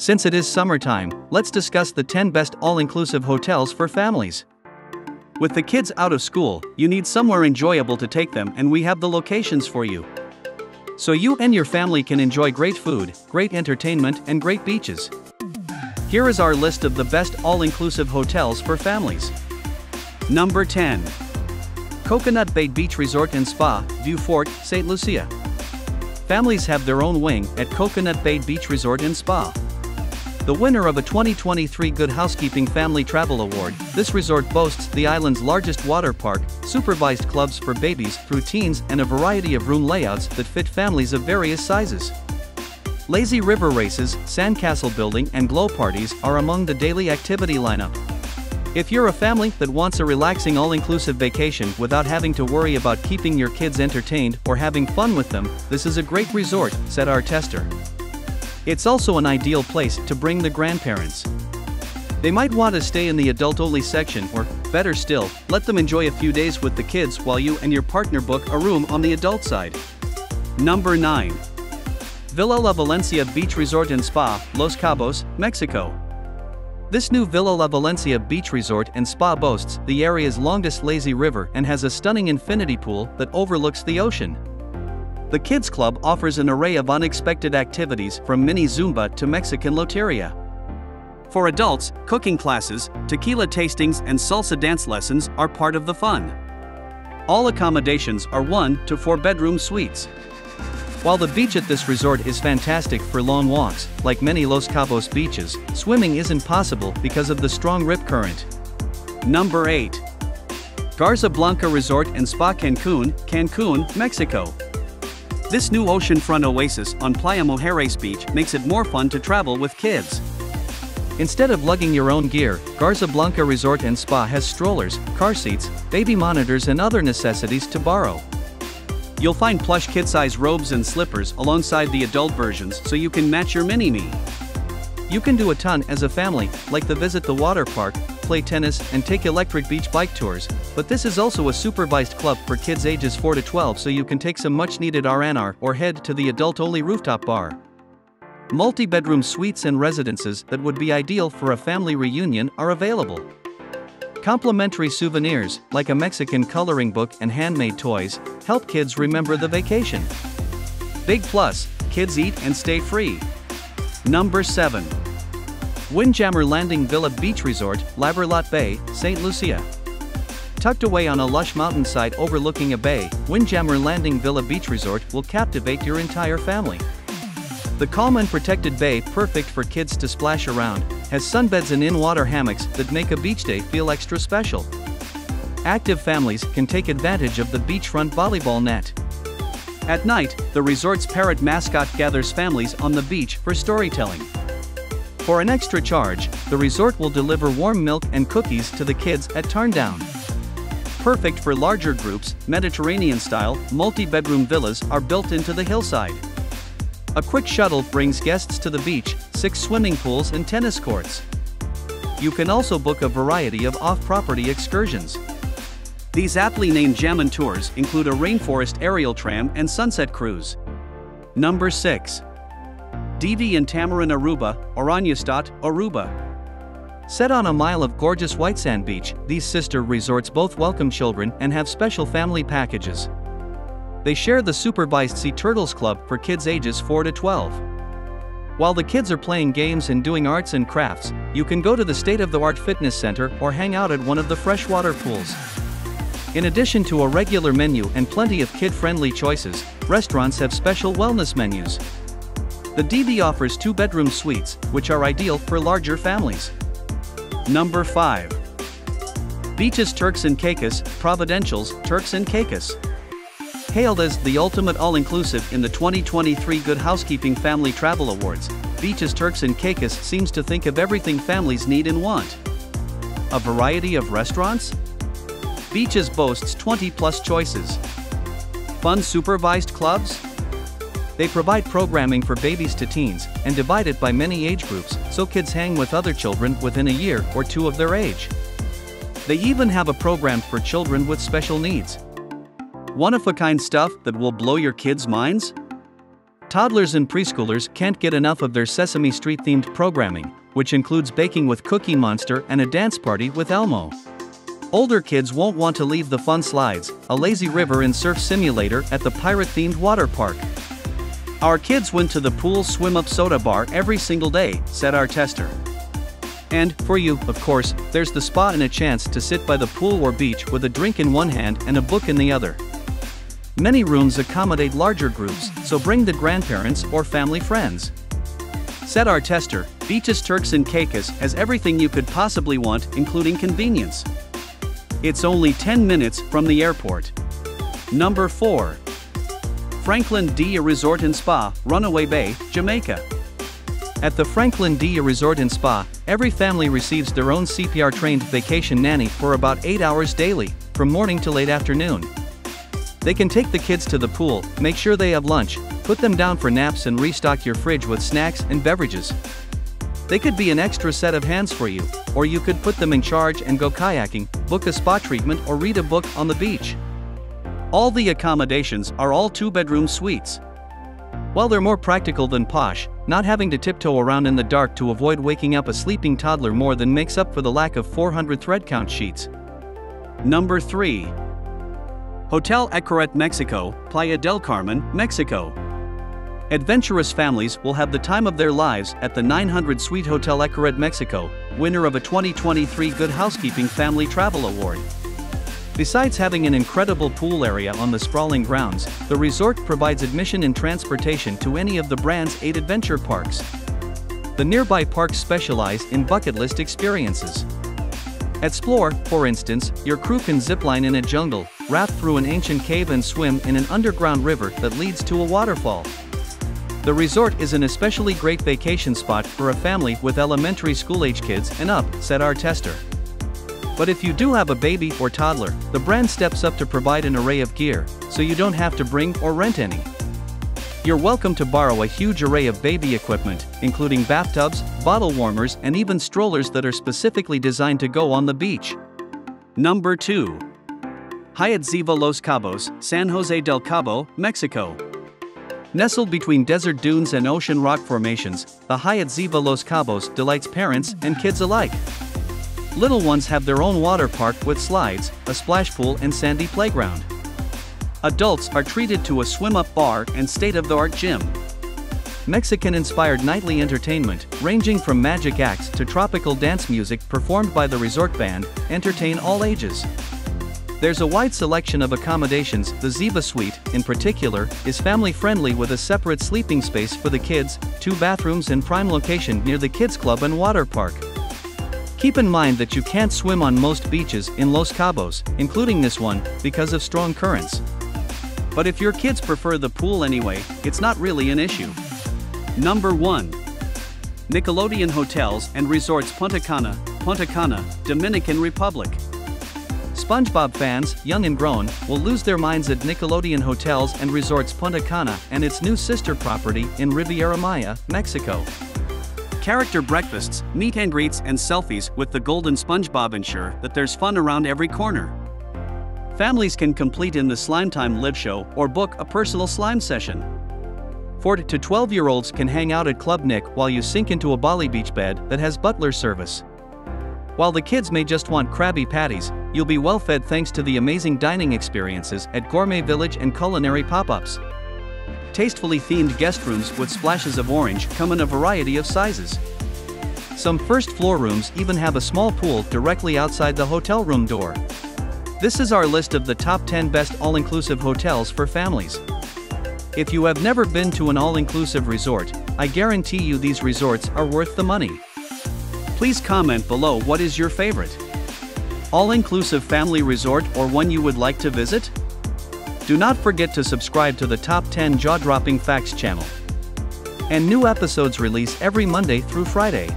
Since it is summertime, let's discuss the 10 best all inclusive hotels for families. With the kids out of school, you need somewhere enjoyable to take them, and we have the locations for you. So you and your family can enjoy great food, great entertainment, and great beaches. Here is our list of the best all inclusive hotels for families. Number 10 Coconut Bay Beach Resort and Spa, Vieux Fort, St. Lucia. Families have their own wing at Coconut Bay Beach Resort and Spa. The winner of a 2023 Good Housekeeping Family Travel Award, this resort boasts the island's largest water park, supervised clubs for babies through teens, and a variety of room layouts that fit families of various sizes. Lazy river races, sandcastle building, and glow parties are among the daily activity lineup. If you're a family that wants a relaxing all inclusive vacation without having to worry about keeping your kids entertained or having fun with them, this is a great resort, said our tester. It's also an ideal place to bring the grandparents. They might want to stay in the adult only section or, better still, let them enjoy a few days with the kids while you and your partner book a room on the adult side. Number 9. Villa La Valencia Beach Resort and Spa, Los Cabos, Mexico. This new Villa La Valencia beach resort and spa boasts the area's longest lazy river and has a stunning infinity pool that overlooks the ocean. The Kids Club offers an array of unexpected activities from mini Zumba to Mexican Loteria. For adults, cooking classes, tequila tastings, and salsa dance lessons are part of the fun. All accommodations are 1 to 4 bedroom suites. While the beach at this resort is fantastic for long walks, like many Los Cabos beaches, swimming isn't possible because of the strong rip current. Number 8. Garza Blanca Resort and Spa Cancun, Cancun, Mexico. This new oceanfront oasis on Playa Mujeres Beach makes it more fun to travel with kids. Instead of lugging your own gear, Garza Blanca Resort and Spa has strollers, car seats, baby monitors and other necessities to borrow. You'll find plush kid-size robes and slippers alongside the adult versions so you can match your mini-me. You can do a ton as a family, like the visit the water park, play tennis, and take electric beach bike tours, but this is also a supervised club for kids ages 4 to 12 so you can take some much-needed R&R or head to the adult-only rooftop bar. Multi-bedroom suites and residences that would be ideal for a family reunion are available. Complimentary souvenirs, like a Mexican coloring book and handmade toys, help kids remember the vacation. Big plus, kids eat and stay free. Number 7. Windjammer Landing Villa Beach Resort, Labrelotte Bay, St. Lucia. Tucked away on a lush mountainside overlooking a bay, Windjammer Landing Villa Beach Resort will captivate your entire family. The calm and protected bay, perfect for kids to splash around, has sunbeds and in-water hammocks that make a beach day feel extra special. Active families can take advantage of the beachfront volleyball net. At night, the resort's parrot mascot gathers families on the beach for storytelling. For an extra charge, the resort will deliver warm milk and cookies to the kids at Tarndown. Perfect for larger groups, Mediterranean-style, multi-bedroom villas are built into the hillside. A quick shuttle brings guests to the beach, six swimming pools and tennis courts. You can also book a variety of off-property excursions. These aptly named Jammin tours include a rainforest aerial tram and sunset cruise. Number 6. Divi and Tamarijn Aruba, Oranjestad, Aruba. Set on a mile of gorgeous white sand beach, these sister resorts both welcome children and have special family packages. They share the supervised Sea Turtles Club for kids ages 4 to 12. While the kids are playing games and doing arts and crafts, you can go to the state-of-the-art fitness center or hang out at one of the freshwater pools. In addition to a regular menu and plenty of kid-friendly choices, restaurants have special wellness menus. The Divi offers two-bedroom suites, which are ideal for larger families. Number 5. Beaches Turks and Caicos, Providenciales Turks and Caicos. Hailed as the ultimate all-inclusive in the 2023 Good Housekeeping Family Travel Awards, Beaches Turks and Caicos seems to think of everything families need and want. A variety of restaurants? Beaches boasts 20 plus choices. Fun supervised clubs? They provide programming for babies to teens and divide it by many age groups so kids hang with other children within a year or two of their age. They even have a program for children with special needs. One of a kind stuff that will blow your kids' minds? Toddlers and preschoolers can't get enough of their Sesame Street themed programming, which includes baking with Cookie Monster and a dance party with Elmo. Older kids won't want to leave the fun slides, a lazy river and surf simulator at the pirate themed water park. Our kids went to the pool swim up soda bar every single day, said our tester. And, for you, of course, there's the spa and a chance to sit by the pool or beach with a drink in one hand and a book in the other. Many rooms accommodate larger groups, so bring the grandparents or family friends. Said our tester, Beaches Turks and Caicos has everything you could possibly want, including convenience. It's only 10 minutes from the airport. Number 4. Franklyn D. Resort and Spa, Runaway Bay, Jamaica. At the Franklyn D. Resort and Spa, every family receives their own CPR trained vacation nanny for about 8 hours daily, from morning to late afternoon. They can take the kids to the pool, make sure they have lunch, put them down for naps, and restock your fridge with snacks and beverages. They could be an extra set of hands for you, or you could put them in charge and go kayaking, book a spa treatment, or read a book on the beach. All the accommodations are all two bedroom suites. While they're more practical than posh, not having to tiptoe around in the dark to avoid waking up a sleeping toddler more than makes up for the lack of 400 thread count sheets. Number 3. Hotel Xcaret Mexico, Playa del Carmen, Mexico. Adventurous families will have the time of their lives at the 900 Suite Hotel Xcaret Mexico, winner of a 2023 Good Housekeeping Family Travel Award. Besides having an incredible pool area on the sprawling grounds, the resort provides admission and transportation to any of the brand's eight adventure parks. The nearby parks specialize in bucket list experiences. At Xplor, for instance, your crew can zipline in a jungle, raft through an ancient cave and swim in an underground river that leads to a waterfall. The resort is an especially great vacation spot for a family with elementary school age kids and up, said our tester. But if you do have a baby or toddler, the brand steps up to provide an array of gear, so you don't have to bring or rent any. You're welcome to borrow a huge array of baby equipment, including bathtubs, bottle warmers, and even strollers that are specifically designed to go on the beach. Number 2. Hyatt Ziva Los Cabos, San Jose del Cabo, Mexico. Nestled between desert dunes and ocean rock formations, the Hyatt Ziva Los Cabos delights parents and kids alike. Little ones have their own water park with slides, a splash pool, and sandy playground. Adults are treated to a swim up bar and state of the art gym. Mexican inspired nightly entertainment, ranging from magic acts to tropical dance music performed by the resort band, entertain all ages. There's a wide selection of accommodations. The Ziva Suite, in particular, is family friendly with a separate sleeping space for the kids, two bathrooms, and prime location near the kids' club and water park. Keep in mind that you can't swim on most beaches in Los Cabos, including this one, because of strong currents. But if your kids prefer the pool anyway, it's not really an issue. Number 1. Nickelodeon Hotels and Resorts Punta Cana, Punta Cana, Dominican Republic. SpongeBob fans, young and grown, will lose their minds at Nickelodeon Hotels and Resorts Punta Cana and its new sister property in Riviera Maya, Mexico. Character breakfasts, meet and greets, and selfies with the golden SpongeBob ensure that there's fun around every corner. Families can complete in the Slime Time live show or book a personal slime session. 4 to 12 year olds can hang out at Club Nick while you sink into a Bali beach bed that has butler service. While the kids may just want Krabby Patties, you'll be well fed thanks to the amazing dining experiences at Gourmet Village and culinary pop ups. Tastefully themed guest rooms with splashes of orange come in a variety of sizes. Some first floor rooms even have a small pool directly outside the hotel room door. This is our list of the top 10 best all inclusive hotels for families. If you have never been to an all inclusive resort, I guarantee you these resorts are worth the money. Please comment below what is your favorite all inclusive family resort or one you would like to visit? Do not forget to subscribe to the Top 10 Jaw Dropping Facts channel. And new episodes release every Monday through Friday.